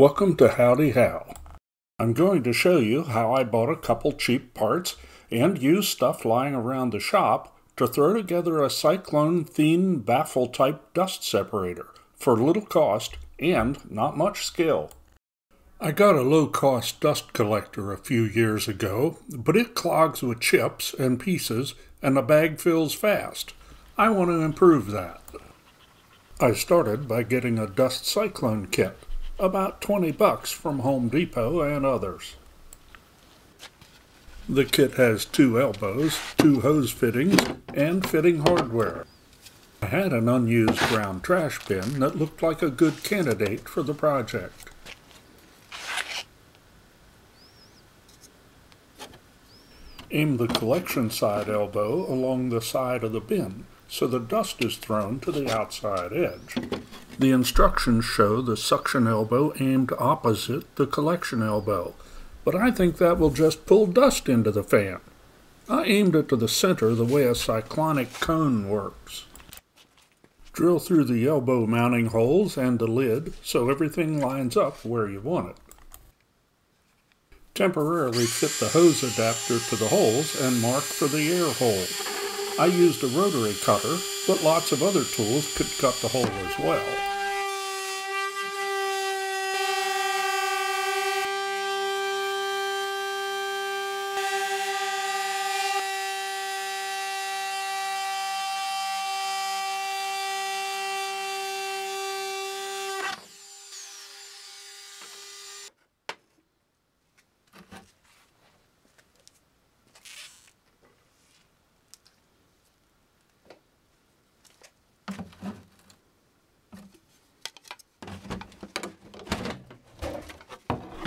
Welcome to Howdy How. I'm going to show you how I bought a couple cheap parts and used stuff lying around the shop to throw together a Cyclone Thien baffle type dust separator for little cost and not much skill. I got a low cost dust collector a few years ago, but it clogs with chips and pieces and the bag fills fast. I want to improve that. I started by getting a dust cyclone kit about 20 bucks from Home Depot and others. The kit has two elbows, two hose fittings, and fitting hardware. I had an unused brown trash bin that looked like a good candidate for the project. Aim the collection side elbow along the side of the bin so the dust is thrown to the outside edge. The instructions show the suction elbow aimed opposite the collection elbow, but I think that will just pull dust into the fan. I aimed it to the center the way a cyclonic cone works. Drill through the elbow mounting holes and the lid so everything lines up where you want it. Temporarily fit the hose adapter to the holes and mark for the air hole. I used a rotary cutter, but lots of other tools could cut the hole as well.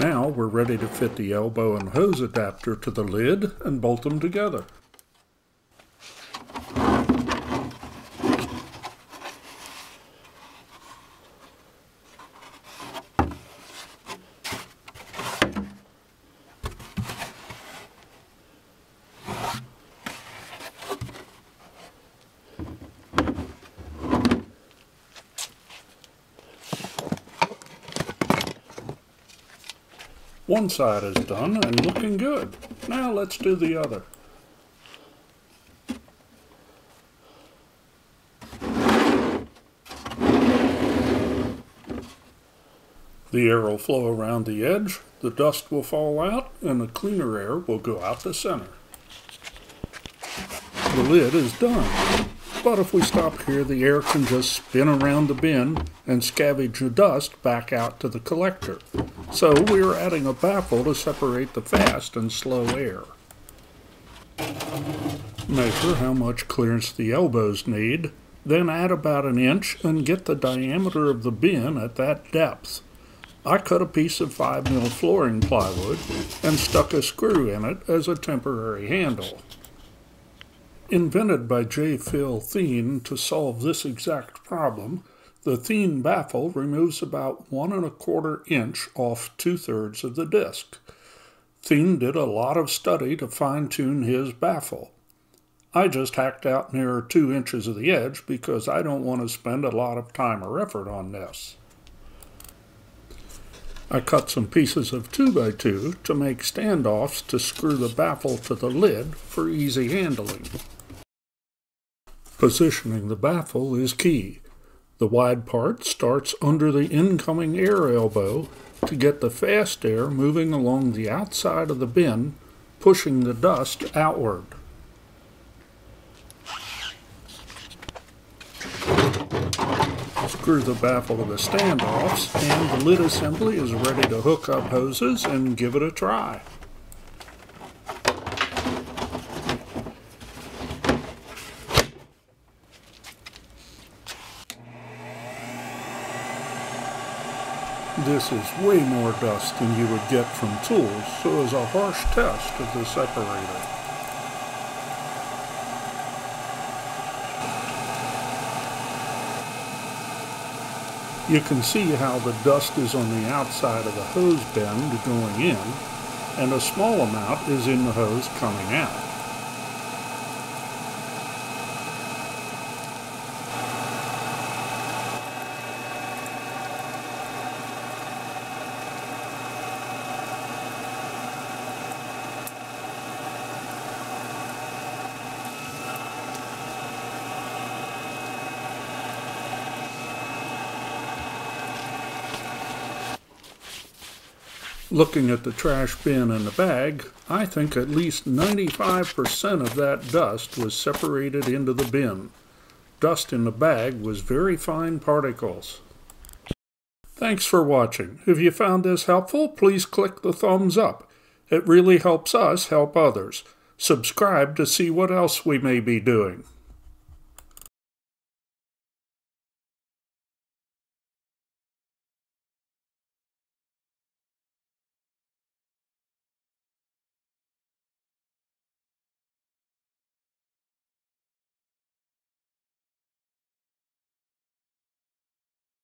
Now we're ready to fit the elbow and hose adapter to the lid and bolt them together. One side is done and looking good. Now let's do the other. The air will flow around the edge, the dust will fall out, and the cleaner air will go out the center. The lid is done. But if we stop here, the air can just spin around the bin and scavenge the dust back out to the collector. So we are adding a baffle to separate the fast and slow air. Measure how much clearance the elbows need, then add about an inch and get the diameter of the bin at that depth. I cut a piece of 5 mil flooring plywood and stuck a screw in it as a temporary handle. Invented by J. Phil Thien to solve this exact problem, the Thien baffle removes about one and a quarter inch off two thirds of the disc. Thien did a lot of study to fine tune his baffle. I just hacked out near two inches of the edge because I don't want to spend a lot of time or effort on this. I cut some pieces of 2x2 to make standoffs to screw the baffle to the lid for easy handling. Positioning the baffle is key. The wide part starts under the incoming air elbow to get the fast air moving along the outside of the bin, pushing the dust outward. Screw the baffle to the standoffs and the lid assembly is ready to hook up hoses and give it a try. This is way more dust than you would get from tools, so is a harsh test of the separator. You can see how the dust is on the outside of the hose bend going in, and a small amount is in the hose coming out. Looking at the trash bin and the bag, I think at least 95% of that dust was separated into the bin. Dust in the bag was very fine particles. Thanks for watching. If you found this helpful, please click the thumbs up. It really helps us help others. Subscribe to see what else we may be doing.